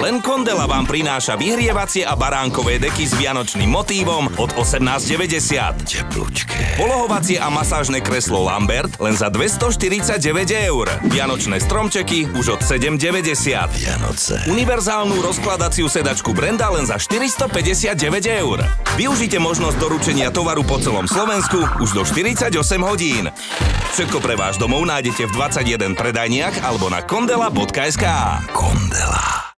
Len Kondela vám prináša vyhrievacie a baránkové deky s vianočným motívom od 18,90. Teplučké. Polohovacie a masážne kreslo Lambert len za 249 eur. Vianočné stromčeky už od 7,90. Vianoce. Univerzálnu rozkladaciu sedačku Brenda len za 459 eur. Využite možnosť doručenia tovaru po celom Slovensku už do 48 hodín. Všetko pre váš domov nájdete v 21 predajniach alebo na kondela.sk. Kondela.